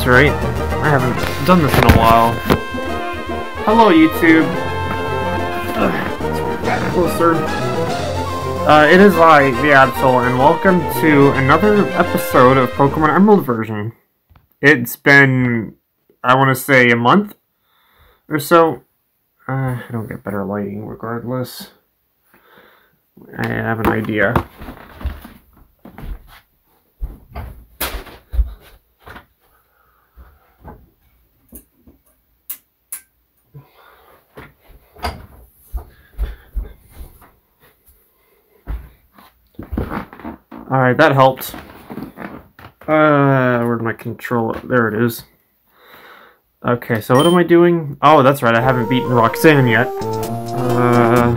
that's right. I haven't done this in a while. Hello, YouTube. Closer. Uh, it is I, the Absol, and welcome to another episode of Pokemon Emerald version. It's been, I want to say, a month or so. Uh, I don't get better lighting regardless. I have an idea. Alright, that helped. Uh, where'd my controller? There it is. Okay, so what am I doing? Oh, that's right, I haven't beaten Roxanne yet. Uh...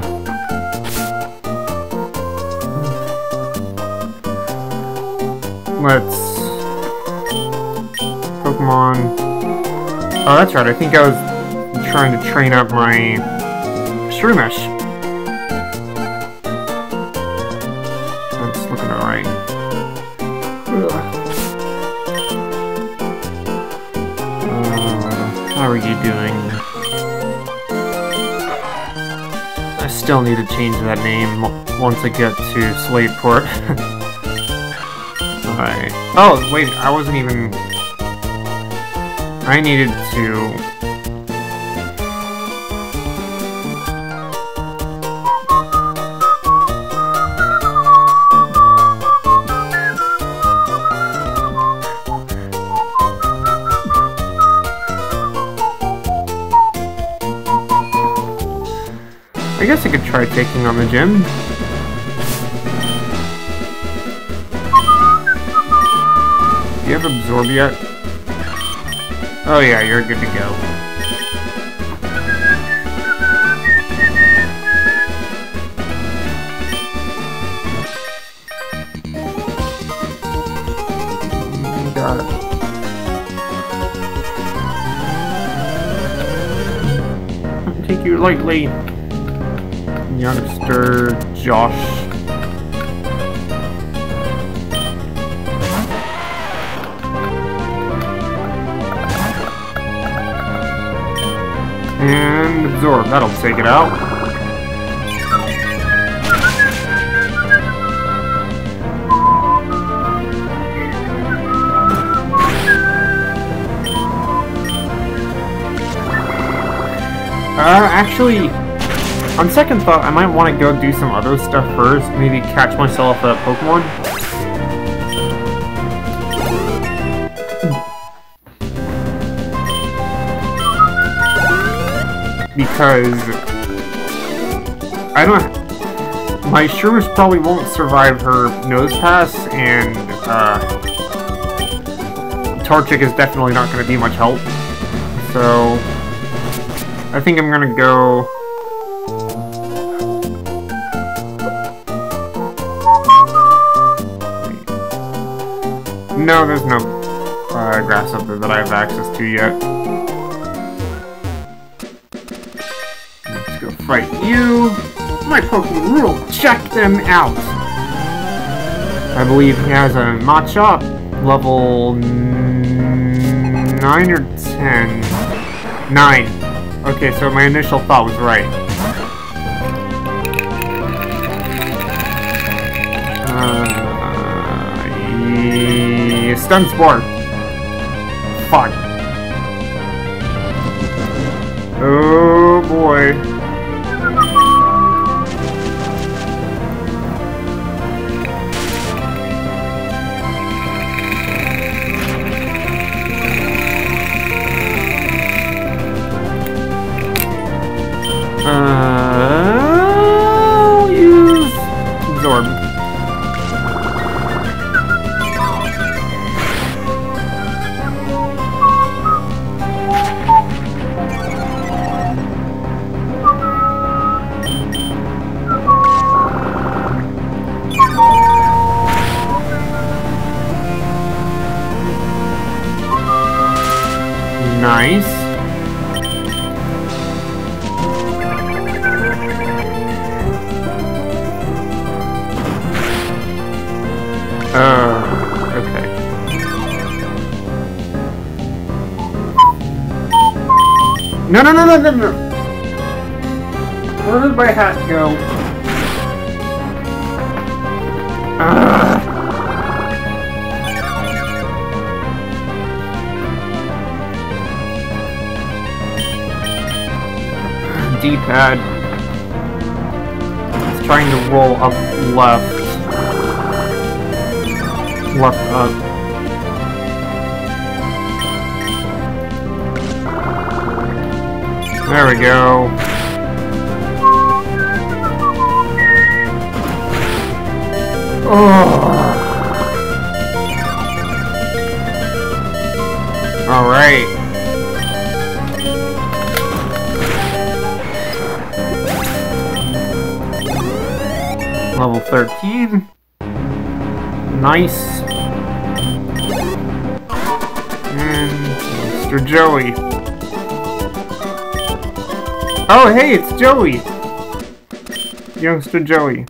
Let's... Pokemon... Oh, that's right, I think I was trying to train up my Shroomish. Need to change that name once I get to Slateport. Alright. Oh, wait, I wasn't even... I needed to... guess I could try taking on the gym. Do you have absorb yet? Oh yeah, you're good to go. Got it. Take you lightly youngster Josh. And absorb, that'll take it out. Uh, actually, on second thought, I might want to go do some other stuff first. Maybe catch myself a Pokemon. Because... I don't... My Shroomish probably won't survive her Nosepass, and, uh... Torchic is definitely not going to be much help. So... I think I'm gonna go... No, there's no uh, grass up there that I have access to yet. Let's go fight you. My Pokemon rule, check them out. I believe he has a Machop level 9 or 10. 9. Okay, so my initial thought was right. Stun spore. Fuck. Oh boy. No! Where did my hat go? D-pad. It's trying to roll up left. Left up. There we go. Oh. All right. Level 13. Nice. And Mr. Joey. Oh, hey, it's Joey! Youngster Joey.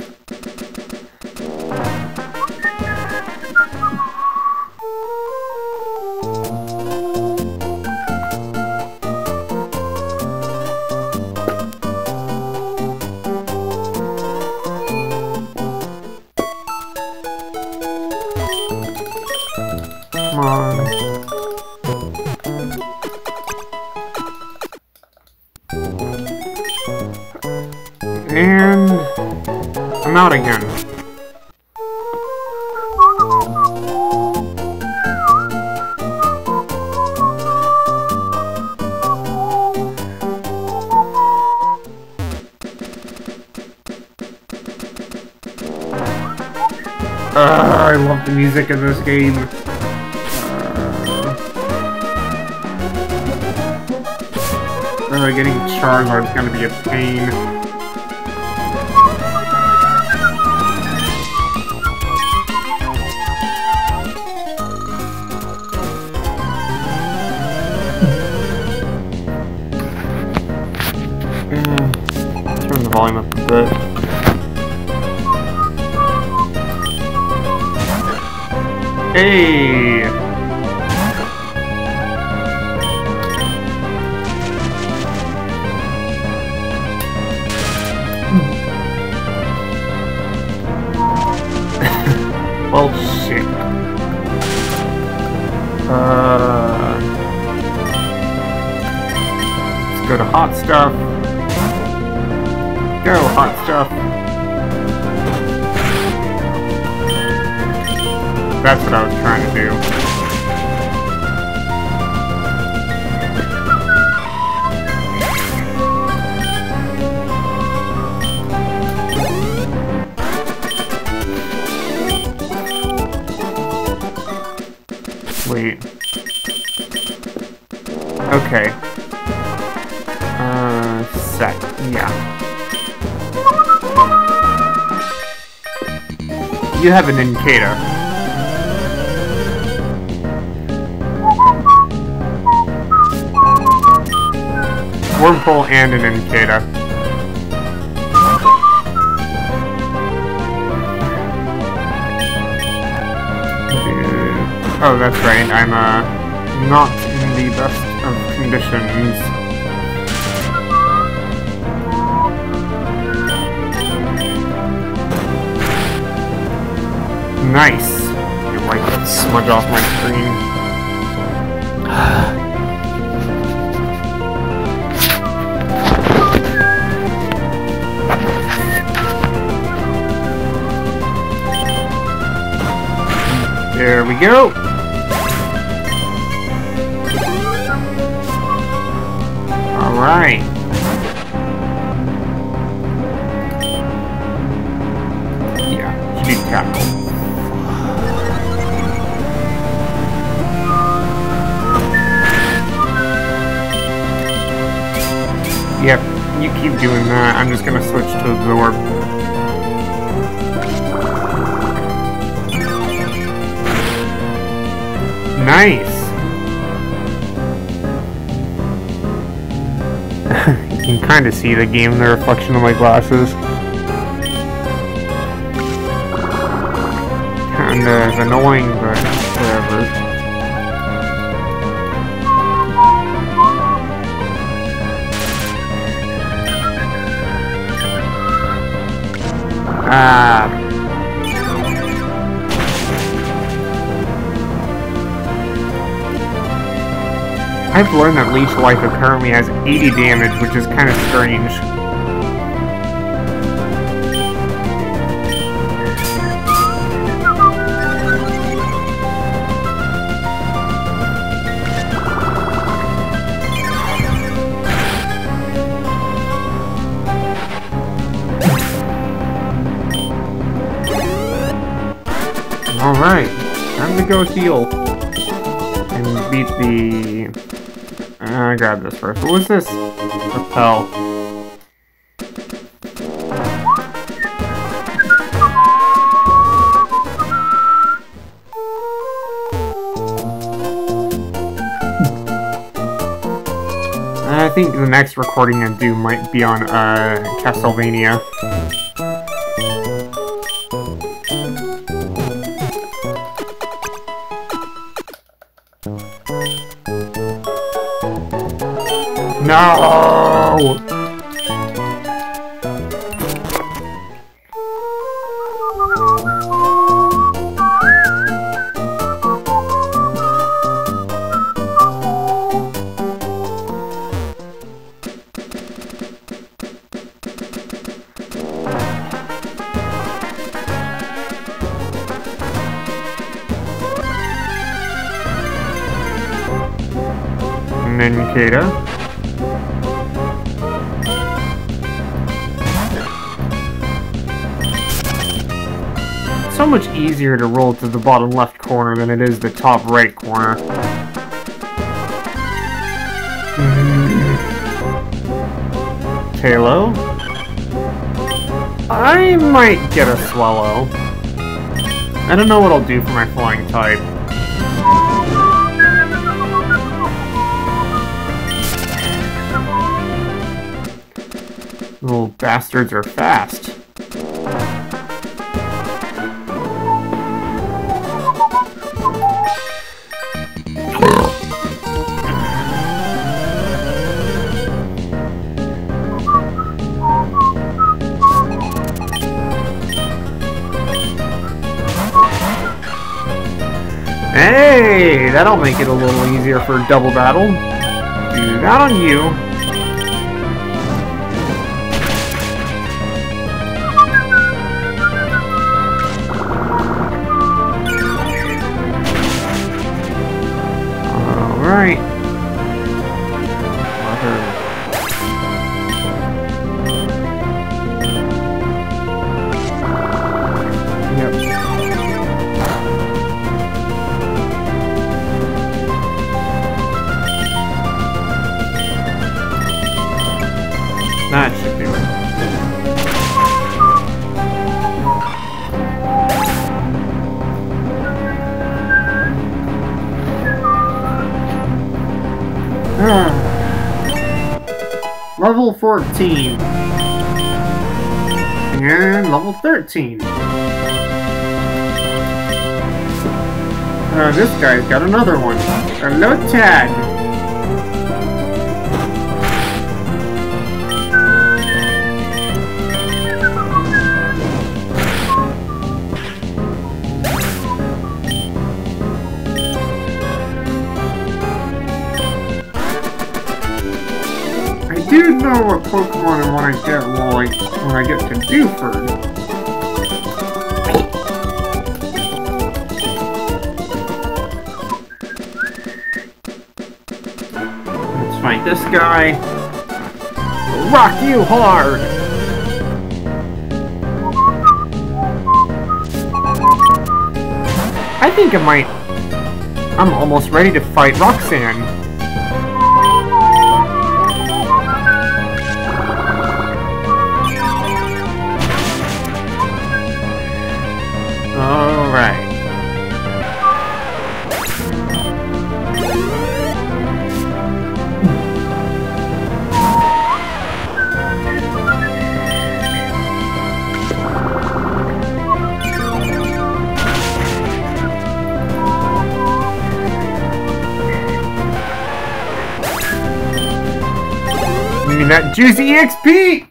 Music in this game. Uh, getting Charizard is gonna be a pain. Mm. Turn the volume up a bit. Hey! well, shit. Uh, let's go to hot stuff. Go, hot stuff. That's what I was trying to do. Wait. Okay. Uh, set. Yeah. You have an Incada. Wurmple and an indicator. Oh, that's right, I'm, uh, not in the best of conditions. Nice. You that smudge off my screen. There we go. All right. Yeah. Yep, you keep doing that. I'm just gonna switch to Absorb. Nice! you can kind of see the game in the reflection of my glasses. Kind of annoying, but whatever. Ah, I've learned that Leech Life apparently has 80 damage, which is kind of strange. Alright, time to go heal. And beat the I grab this first. What was this? Repel. I think the next recording I do might be on uh, Castlevania. And then Kata. so much easier to roll to the bottom left corner than it is the top right corner. Halo? I might get a Swellow. I don't know what I'll do for my flying type. Bastards are fast. Hey, that'll make it a little easier for double battle. Do that on you. Level 14. And level 13. Uh, this guy's got another one. Hello, Tad. Do know what Pokemon and what I get like when I get to Dewford. Let's fight this guy. Rock you hard! I think I might... I'm almost ready to fight Roxanne. that juicy EXP!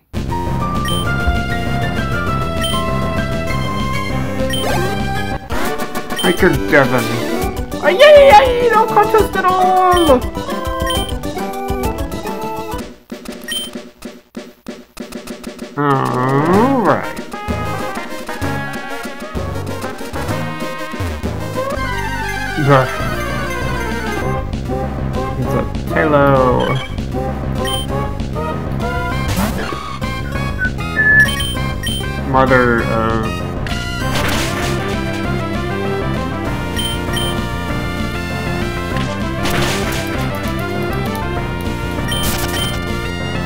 I could definitely. Oh, yay, yay, no contest at all! Alright. Gosh. Mother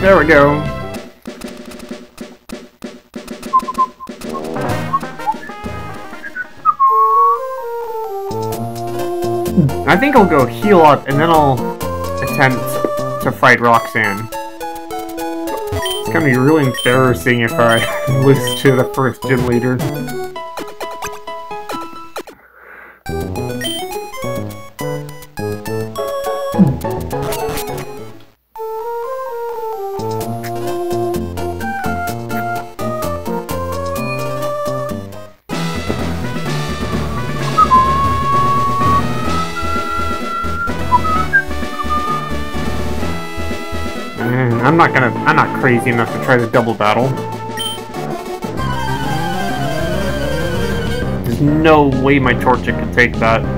There we go. I think I'll go heal up and then I'll attempt to fight Roxanne. Be really embarrassing if I lose to the first gym leader. I'm not gonna, I'm not crazy enough to try the double battle. There's no way my Torchic can take that.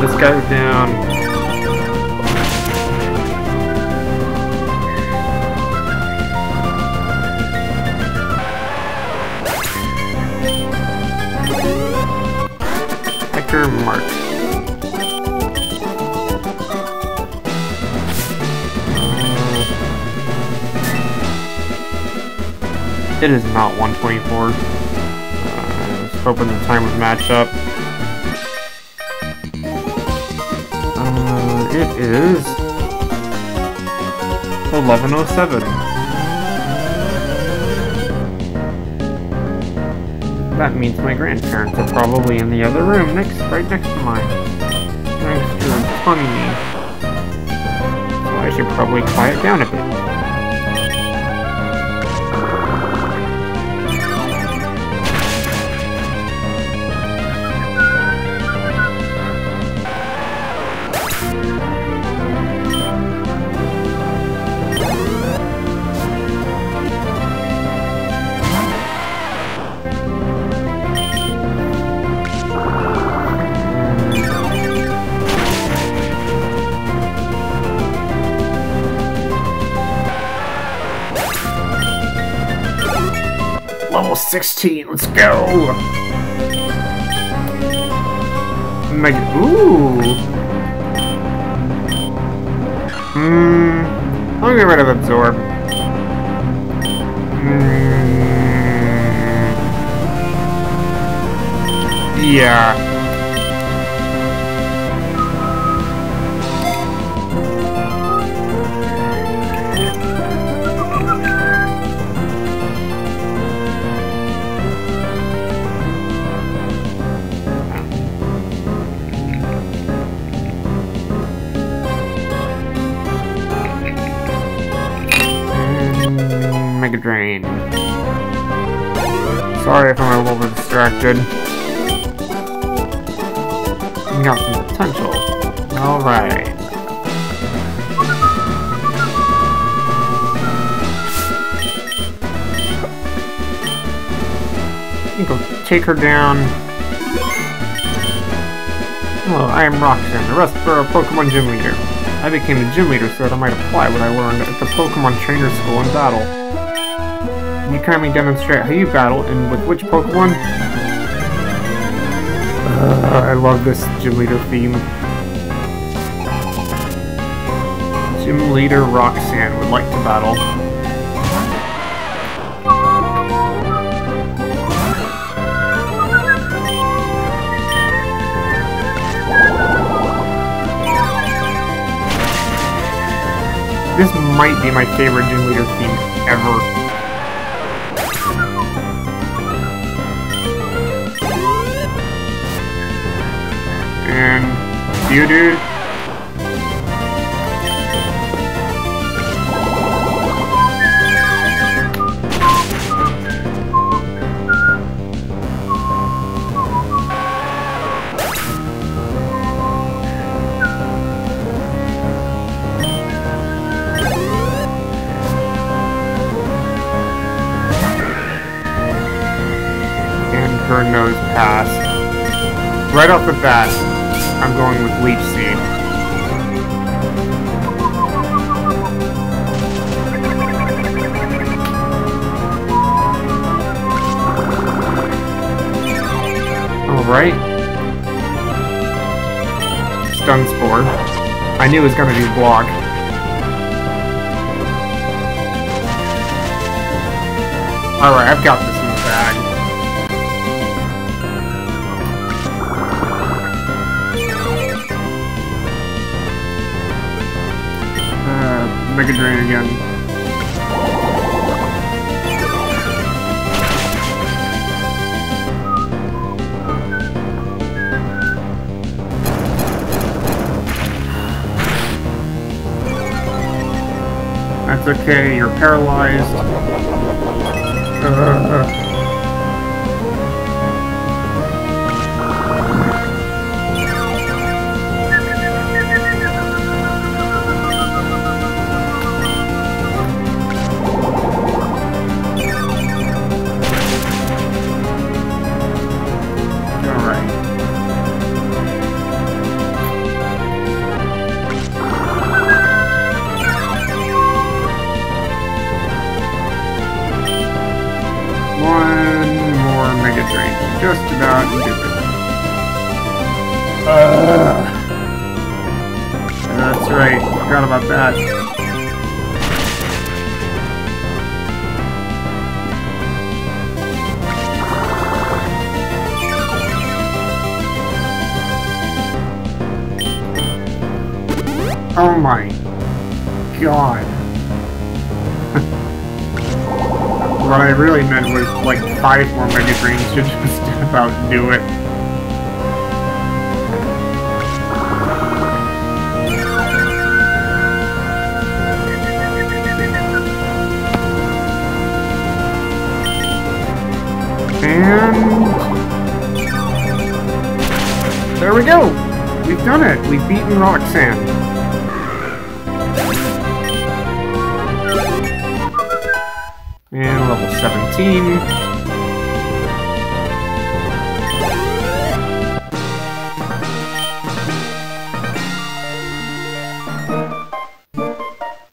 This guy's down. Hector Mark. It is not 124. Uh, I was hoping the time would match up. It is 1107. That means my grandparents are probably in the other room next, right next to mine. Next to funny me. So I should probably quiet down a bit. Level 16, let's go! Mega- ooh! Hmm, I'll get rid of Absorb. Hmm. Yeah. Drain. Sorry if I'm a little distracted. got some potential. Alright. Go take her down. Hello, I am Roxanne, the Rustboro Pokemon Gym Leader. I became a gym leader so that I might apply what I learned at the Pokemon Trainer School in battle kindly demonstrate how you battle and with which Pokemon? Uh, I love this gym leader theme. Gym leader Roxanne would like to battle. This might be my favorite gym leader theme ever. And you, dude. her nose pass. Right off the bat, I'm going with Leech Seed. Alright. Stun Spore. I knew it was gonna be block. Alright, I've got this again. That's okay, you're paralyzed. Oh my god. what I really meant was like five more Mega Drains to just about do it. And... There we go! We've done it! We've beaten Roxanne. Level 17.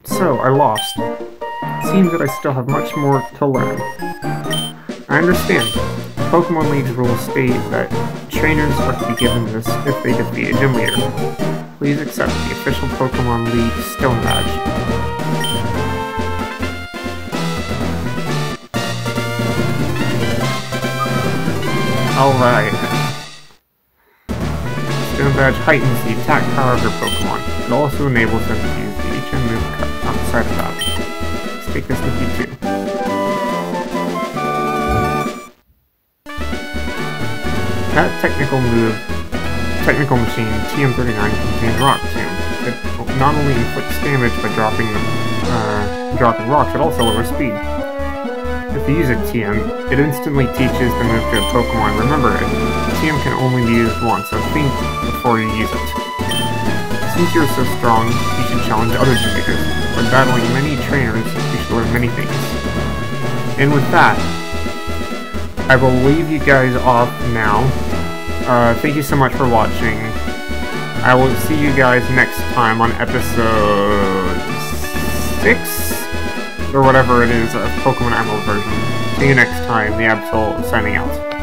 So, I lost. Seems that I still have much more to learn. I understand. Pokemon League rules state that trainers are to be given this if they defeat a gym leader. Please accept the official Pokemon League Stone Badge. Alright. Stone Badge heightens the attack power of your Pokemon. It also enables them to use the HM move outside of that. Let's take this with you too. That technical move, technical machine, TM39 contains Rock Tomb. It not only inflicts damage by dropping uh, dropping rocks, it also lowers speed. If you use a TM, it instantly teaches the move to a Pokemon. Remember, a TM can only be used once, so think before you use it. Since you're so strong, you should challenge other gym when battling many trainers, you should learn many things. And with that, I will leave you guys off now. Uh, thank you so much for watching. I will see you guys next time on episode 6? Or whatever it is a Pokemon Emerald version. See you next time, the Absol signing out.